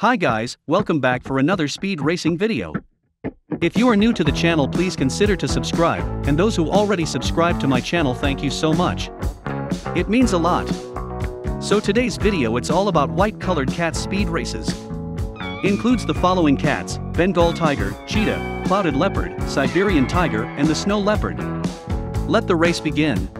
Hi guys, welcome back for another speed racing video. If you are new to the channel please consider to subscribe, and those who already subscribed to my channel thank you so much. It means a lot. So today's video it's all about white colored cat speed races. Includes the following cats, Bengal tiger, cheetah, clouded leopard, Siberian tiger and the snow leopard. Let the race begin.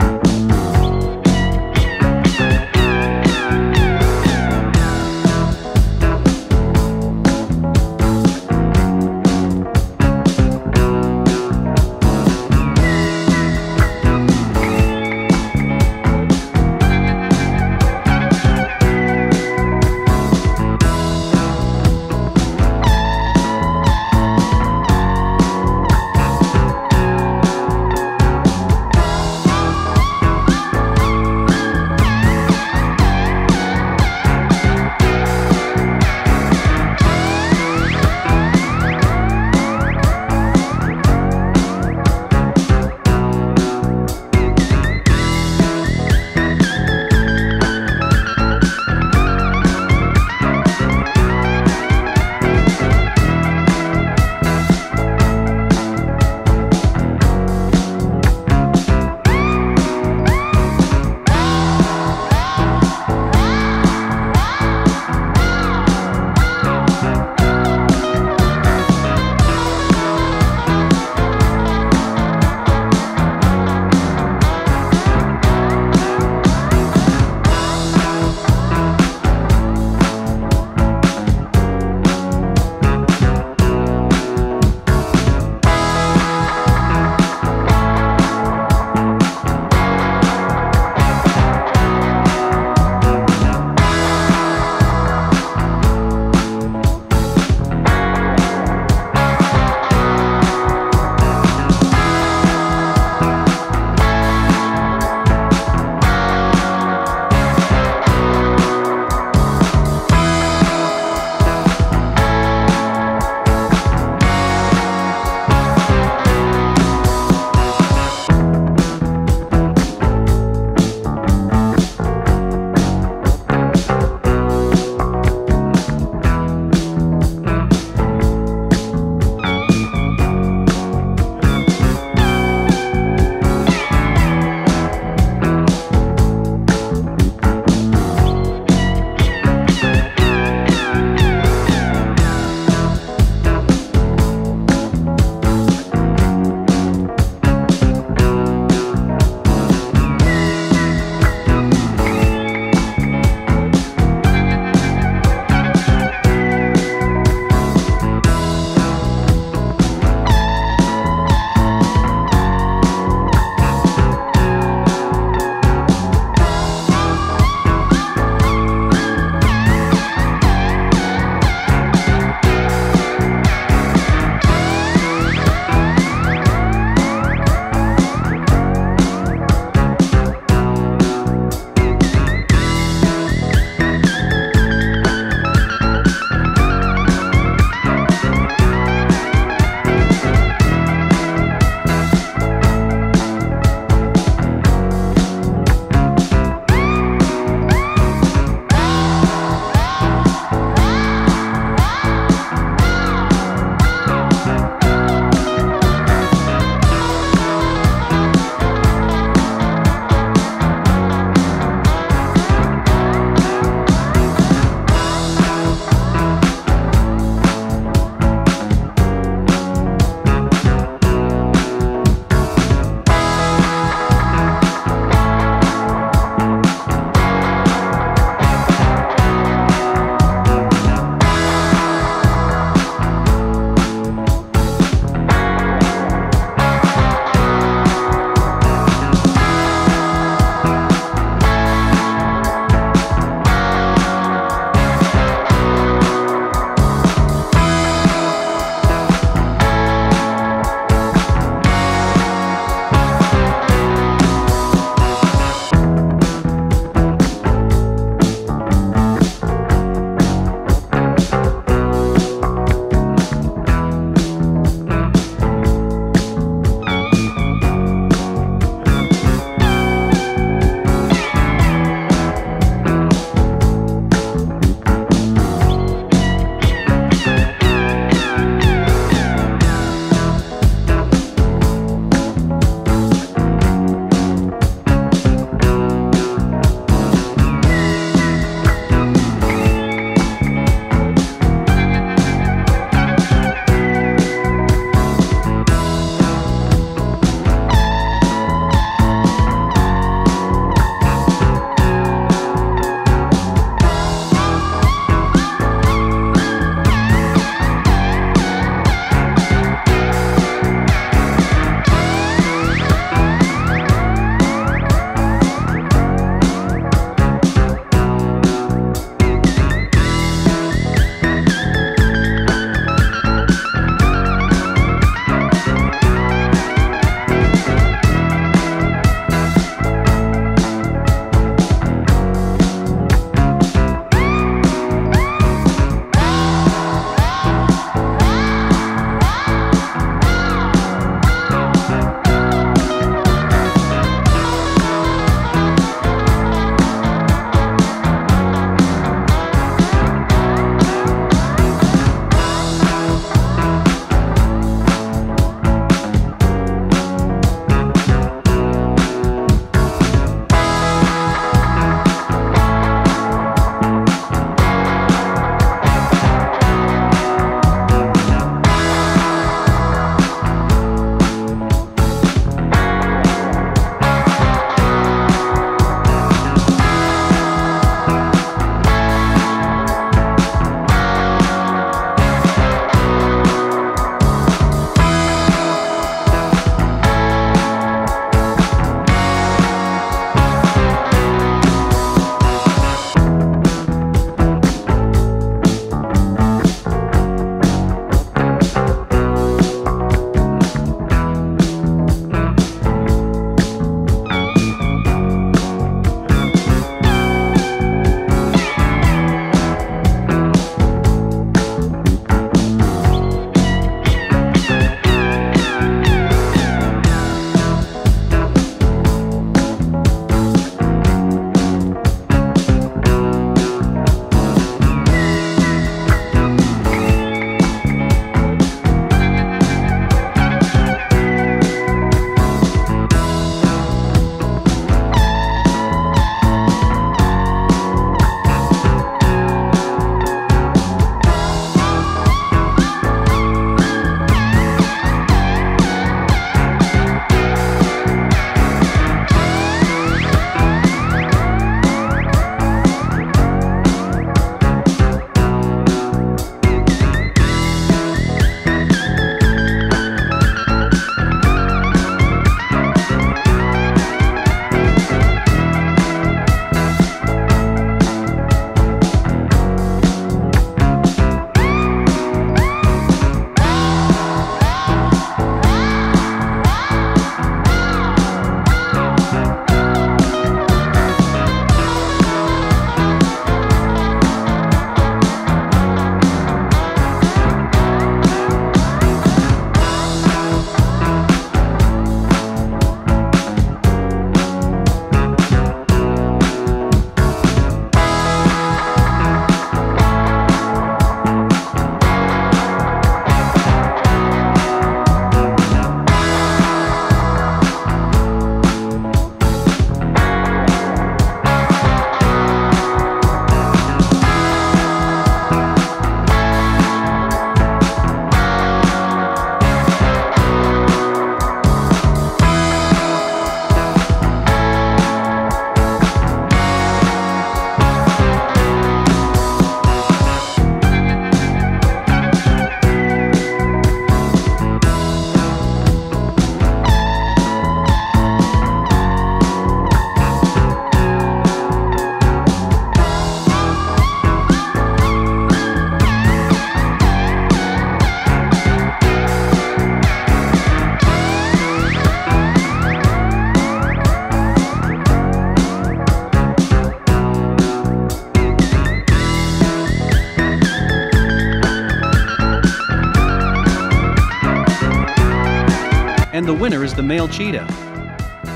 And the winner is the male cheetah.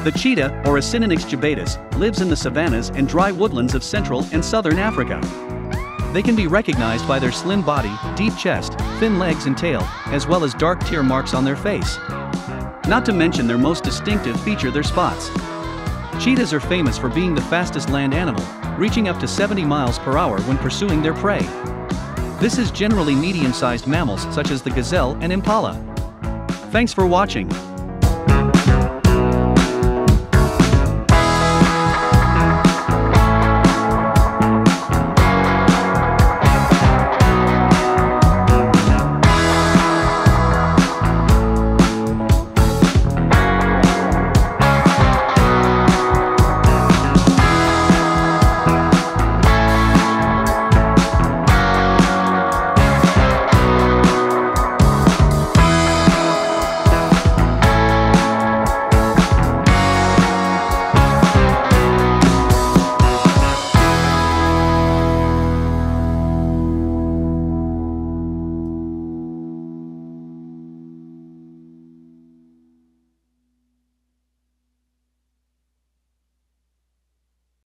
The cheetah, or Acinonyx jubatus, lives in the savannas and dry woodlands of central and southern Africa. They can be recognized by their slim body, deep chest, thin legs and tail, as well as dark tear marks on their face. Not to mention their most distinctive feature their spots. Cheetahs are famous for being the fastest land animal, reaching up to 70 miles per hour when pursuing their prey. This is generally medium-sized mammals such as the gazelle and impala. Thanks for watching.